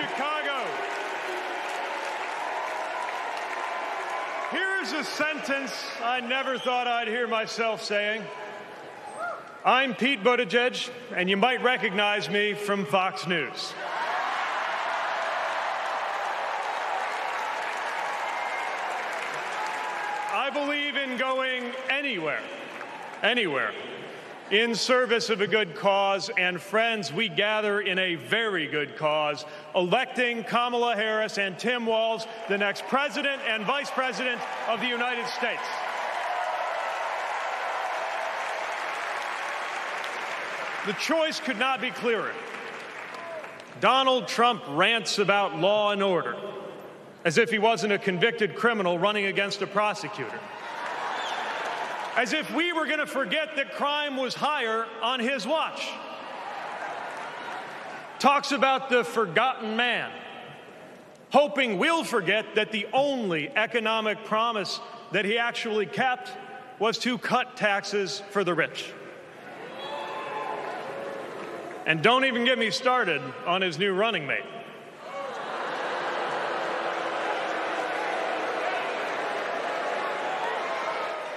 Chicago. Here's a sentence I never thought I'd hear myself saying. I'm Pete Buttigieg, and you might recognize me from Fox News. I believe in going anywhere, anywhere, in service of a good cause. And friends, we gather in a very good cause, electing Kamala Harris and Tim Walz, the next president and vice president of the United States. The choice could not be clearer. Donald Trump rants about law and order as if he wasn't a convicted criminal running against a prosecutor. As if we were going to forget that crime was higher on his watch. Talks about the forgotten man, hoping we'll forget that the only economic promise that he actually kept was to cut taxes for the rich. And don't even get me started on his new running mate.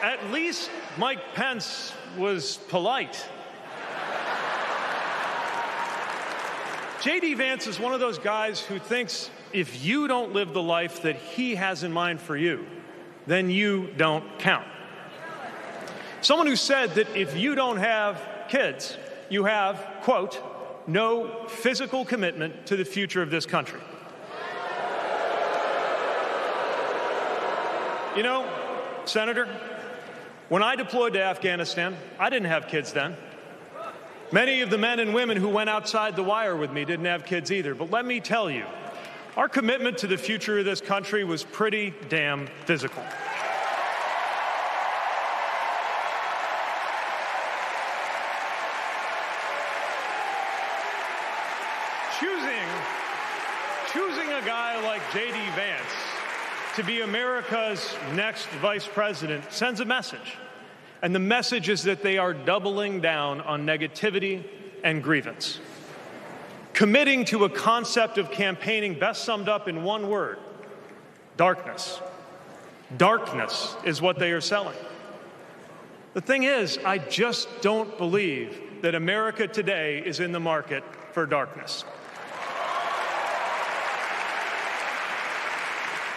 At least Mike Pence was polite. J.D. Vance is one of those guys who thinks if you don't live the life that he has in mind for you, then you don't count. Someone who said that if you don't have kids, you have, quote, no physical commitment to the future of this country. You know, Senator, when I deployed to Afghanistan, I didn't have kids then. Many of the men and women who went outside the wire with me didn't have kids either. But let me tell you, our commitment to the future of this country was pretty damn physical. choosing, choosing a guy like J.D. Vance to be America's next vice president sends a message. And the message is that they are doubling down on negativity and grievance. Committing to a concept of campaigning best summed up in one word darkness. Darkness is what they are selling. The thing is, I just don't believe that America today is in the market for darkness.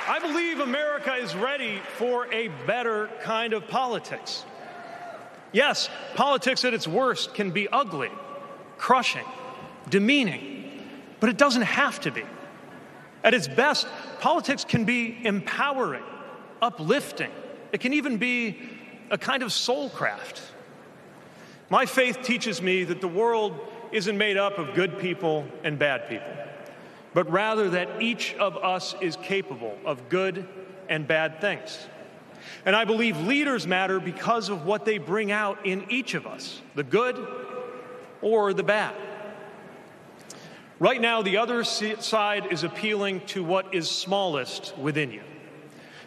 I believe America is ready for a better kind of politics. Yes, politics at its worst can be ugly, crushing, demeaning, but it doesn't have to be. At its best, politics can be empowering, uplifting. It can even be a kind of soul craft. My faith teaches me that the world isn't made up of good people and bad people but rather that each of us is capable of good and bad things. And I believe leaders matter because of what they bring out in each of us the good or the bad. Right now, the other side is appealing to what is smallest within you.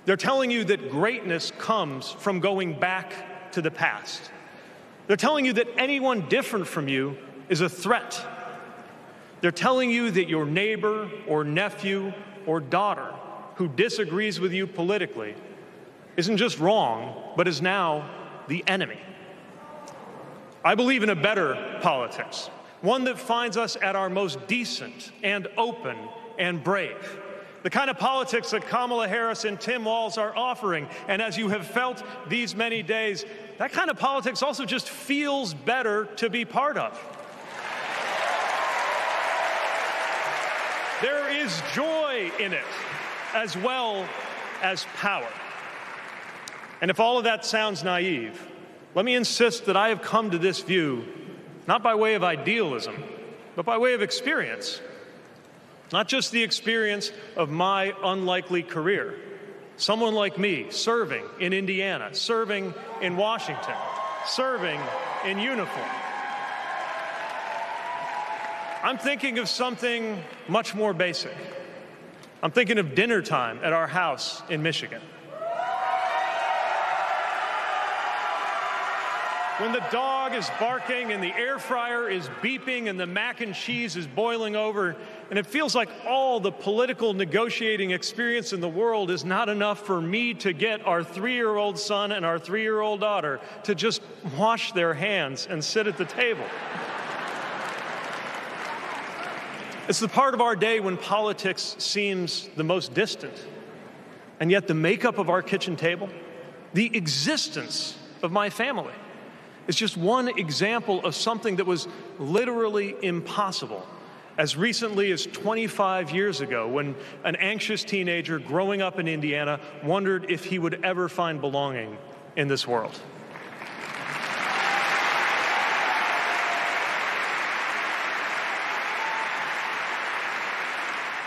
They're telling you that greatness comes from going back to the past. They're telling you that anyone different from you is a threat they're telling you that your neighbor or nephew or daughter who disagrees with you politically isn't just wrong, but is now the enemy. I believe in a better politics, one that finds us at our most decent and open and brave. The kind of politics that Kamala Harris and Tim Walz are offering. And as you have felt these many days, that kind of politics also just feels better to be part of. There is joy in it as well as power. And if all of that sounds naive, let me insist that I have come to this view not by way of idealism, but by way of experience. Not just the experience of my unlikely career. Someone like me serving in Indiana, serving in Washington, serving in uniform. I'm thinking of something much more basic. I'm thinking of dinner time at our house in Michigan. when the dog is barking and the air fryer is beeping and the mac and cheese is boiling over, and it feels like all the political negotiating experience in the world is not enough for me to get our three year old son and our three year old daughter to just wash their hands and sit at the table. It's the part of our day when politics seems the most distant. And yet, the makeup of our kitchen table, the existence of my family, is just one example of something that was literally impossible. As recently as 25 years ago, when an anxious teenager growing up in Indiana wondered if he would ever find belonging in this world.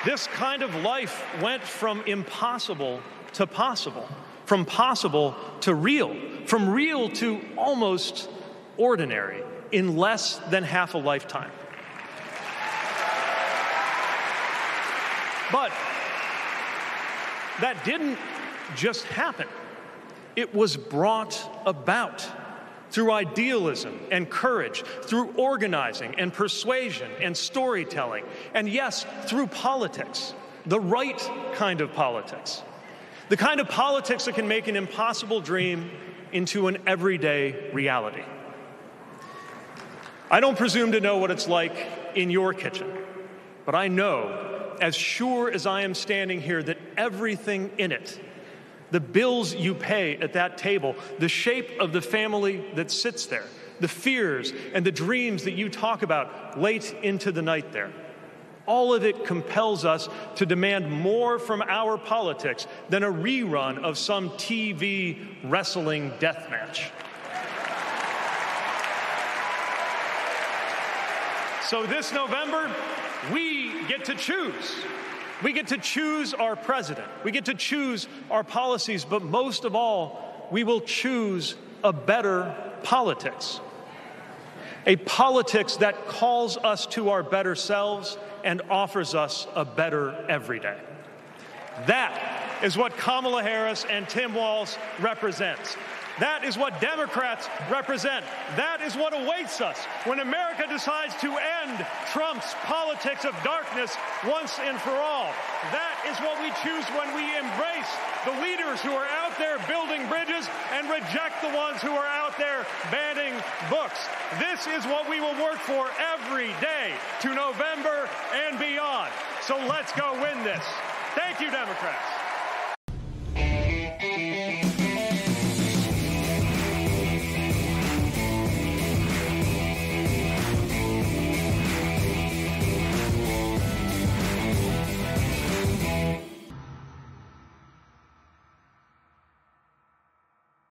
This kind of life went from impossible to possible from possible to real, from real to almost ordinary in less than half a lifetime. But that didn't just happen, it was brought about through idealism and courage, through organizing and persuasion and storytelling, and yes, through politics, the right kind of politics. The kind of politics that can make an impossible dream into an everyday reality. I don't presume to know what it's like in your kitchen, but I know, as sure as I am standing here, that everything in it, the bills you pay at that table, the shape of the family that sits there, the fears and the dreams that you talk about late into the night there, all of it compels us to demand more from our politics than a rerun of some TV wrestling death match. So this November, we get to choose. We get to choose our president. We get to choose our policies, but most of all, we will choose a better politics. A politics that calls us to our better selves and offers us a better everyday. That is what Kamala Harris and Tim Walz represents. That is what Democrats represent. That is what awaits us when America decides to end Trump's politics of darkness once and for all. That is what we choose when we embrace the leaders who are out there building bridges and reject the ones who are out there banning books. This is what we will work for every day to November and beyond. So let's go win this. Thank you, Democrats.